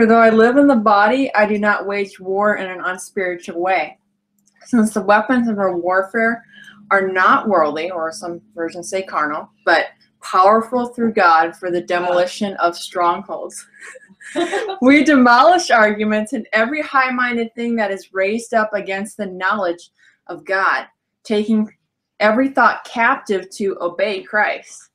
For though I live in the body, I do not wage war in an unspiritual way. Since the weapons of our warfare are not worldly, or some versions say carnal, but powerful through God for the demolition of strongholds. we demolish arguments and every high minded thing that is raised up against the knowledge of God, taking every thought captive to obey Christ.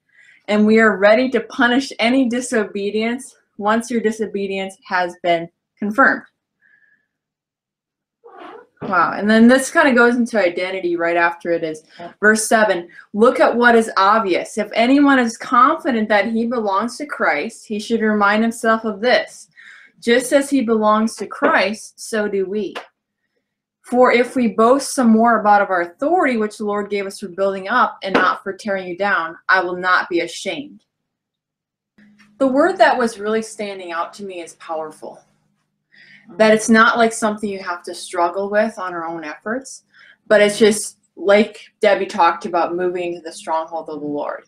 And we are ready to punish any disobedience once your disobedience has been confirmed. Wow. And then this kind of goes into identity right after it is. Verse 7 Look at what is obvious. If anyone is confident that he belongs to Christ, he should remind himself of this. Just as he belongs to Christ, so do we. For if we boast some more about of our authority, which the Lord gave us for building up and not for tearing you down, I will not be ashamed. The word that was really standing out to me is powerful that it's not like something you have to struggle with on our own efforts, but it's just like Debbie talked about moving into the stronghold of the Lord,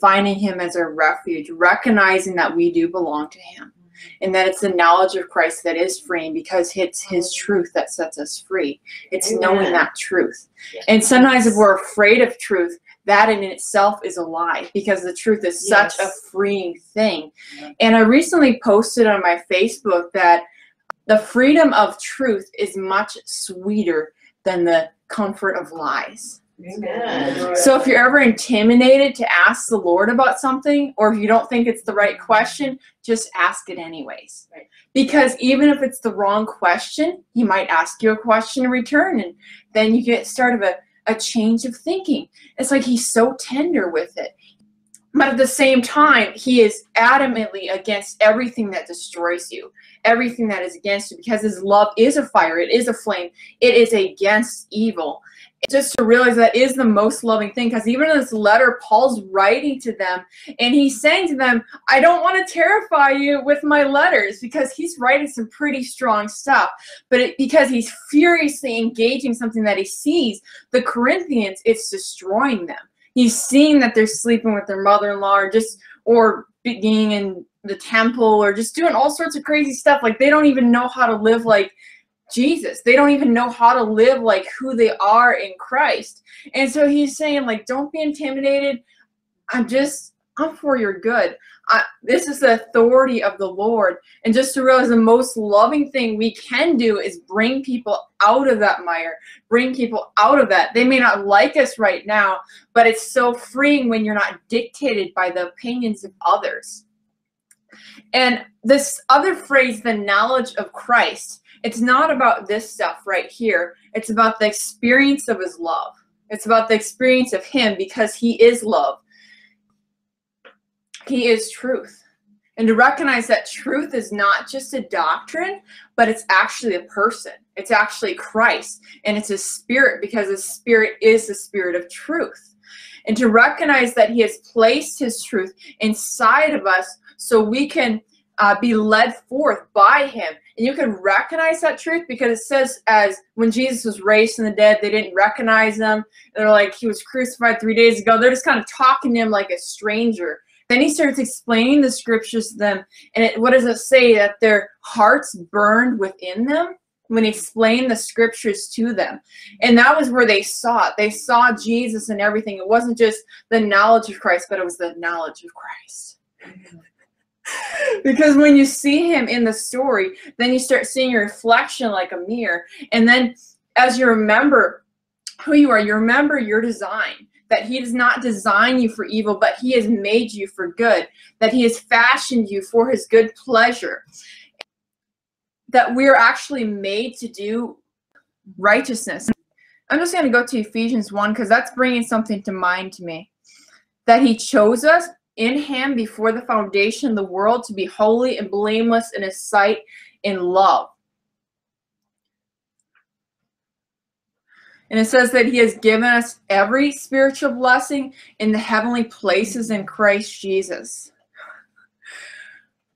finding Him as a refuge, recognizing that we do belong to Him, and that it's the knowledge of Christ that is freeing because it's His truth that sets us free. It's knowing that truth. And sometimes if we're afraid of truth, that in itself is a lie because the truth is yes. such a freeing thing. And I recently posted on my Facebook that the freedom of truth is much sweeter than the comfort of lies. Amen. So if you're ever intimidated to ask the Lord about something, or if you don't think it's the right question, just ask it anyways. Right. Because even if it's the wrong question, he might ask you a question in return, and then you get started of a, a change of thinking. It's like he's so tender with it. But at the same time, he is adamantly against everything that destroys you, everything that is against you, because his love is a fire, it is a flame, it is against evil. Just to realize that is the most loving thing, because even in this letter, Paul's writing to them, and he's saying to them, I don't want to terrify you with my letters, because he's writing some pretty strong stuff. But it, because he's furiously engaging something that he sees, the Corinthians, it's destroying them he's seeing that they're sleeping with their mother-in-law or just or being in the temple or just doing all sorts of crazy stuff like they don't even know how to live like Jesus. They don't even know how to live like who they are in Christ. And so he's saying like don't be intimidated. I'm just I'm for your good. I, this is the authority of the Lord. And just to realize the most loving thing we can do is bring people out of that mire, bring people out of that. They may not like us right now, but it's so freeing when you're not dictated by the opinions of others. And this other phrase, the knowledge of Christ, it's not about this stuff right here. It's about the experience of his love. It's about the experience of him because he is love. He is truth. And to recognize that truth is not just a doctrine, but it's actually a person. It's actually Christ. And it's a spirit because the spirit is the spirit of truth. And to recognize that he has placed his truth inside of us so we can uh, be led forth by him. And you can recognize that truth because it says, as when Jesus was raised from the dead, they didn't recognize him. They're like, he was crucified three days ago. They're just kind of talking to him like a stranger. Then he starts explaining the scriptures to them. And it, what does it say? That their hearts burned within them when he explained the scriptures to them. And that was where they saw it. They saw Jesus and everything. It wasn't just the knowledge of Christ, but it was the knowledge of Christ. because when you see him in the story, then you start seeing your reflection like a mirror. And then as you remember who you are, you remember your design that he does not design you for evil, but he has made you for good, that he has fashioned you for his good pleasure, that we're actually made to do righteousness. I'm just going to go to Ephesians 1 because that's bringing something to mind to me. That he chose us in him before the foundation of the world to be holy and blameless in his sight in love And it says that he has given us every spiritual blessing in the heavenly places in Christ Jesus.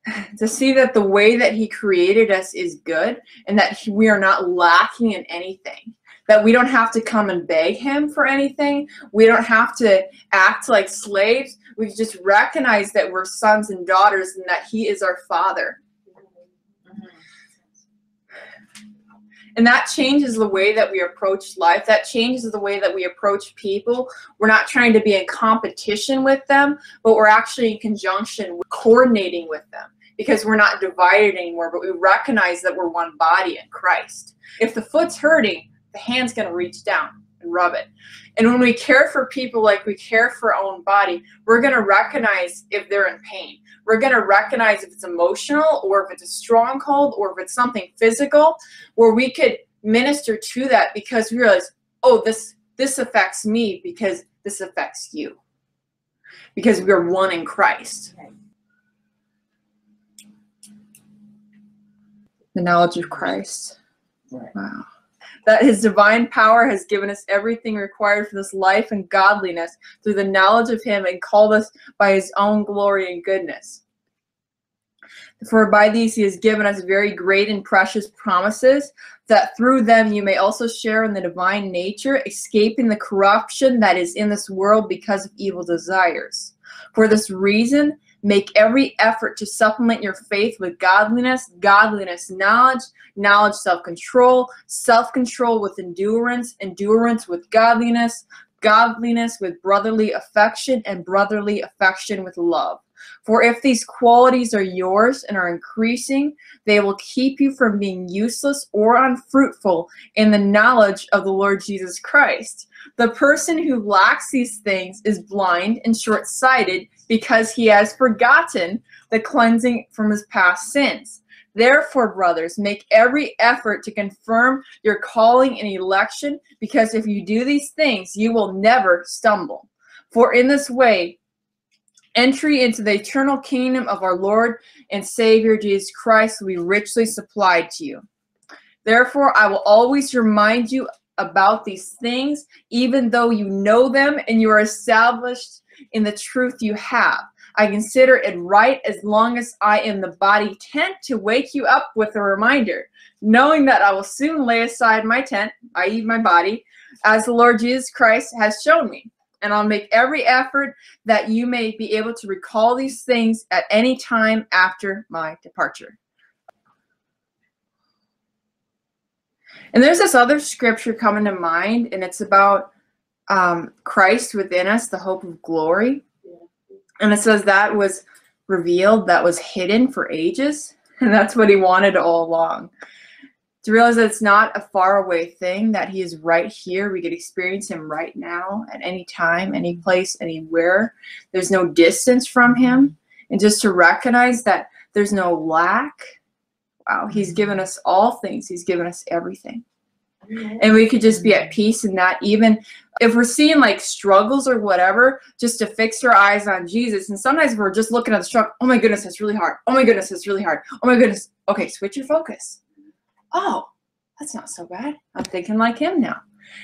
to see that the way that he created us is good and that we are not lacking in anything. That we don't have to come and beg him for anything. We don't have to act like slaves. We just recognize that we're sons and daughters and that he is our father. And that changes the way that we approach life. That changes the way that we approach people. We're not trying to be in competition with them, but we're actually in conjunction, with coordinating with them because we're not divided anymore, but we recognize that we're one body in Christ. If the foot's hurting, the hand's going to reach down and rub it. And when we care for people like we care for our own body, we're going to recognize if they're in pain. We're going to recognize if it's emotional or if it's a stronghold or if it's something physical where we could minister to that because we realize, oh, this this affects me because this affects you. Because we are one in Christ. The knowledge of Christ. Wow that his divine power has given us everything required for this life and godliness through the knowledge of him and called us by his own glory and goodness. For by these he has given us very great and precious promises, that through them you may also share in the divine nature, escaping the corruption that is in this world because of evil desires. For this reason, Make every effort to supplement your faith with godliness, godliness, knowledge, knowledge, self control, self control with endurance, endurance with godliness, godliness with brotherly affection, and brotherly affection with love. For if these qualities are yours and are increasing, they will keep you from being useless or unfruitful in the knowledge of the Lord Jesus Christ. The person who lacks these things is blind and short sighted because he has forgotten the cleansing from his past sins. Therefore, brothers, make every effort to confirm your calling and election, because if you do these things, you will never stumble. For in this way, entry into the eternal kingdom of our Lord and Savior Jesus Christ will be richly supplied to you. Therefore, I will always remind you about these things, even though you know them and you are established in the truth you have. I consider it right as long as I am the body tent to wake you up with a reminder, knowing that I will soon lay aside my tent, i.e., my body, as the Lord Jesus Christ has shown me and I'll make every effort that you may be able to recall these things at any time after my departure. And there's this other scripture coming to mind, and it's about um, Christ within us, the hope of glory. And it says that was revealed, that was hidden for ages, and that's what he wanted all along to realize that it's not a far away thing, that He is right here. We could experience Him right now, at any time, any place, anywhere. There's no distance from Him. And just to recognize that there's no lack. Wow, He's given us all things, He's given us everything. And we could just be at peace in that, even if we're seeing like struggles or whatever, just to fix our eyes on Jesus. And sometimes we're just looking at the struggle. Oh my goodness, it's really hard. Oh my goodness, it's really hard. Oh my goodness. Okay, switch your focus oh, that's not so bad. I'm thinking like him now.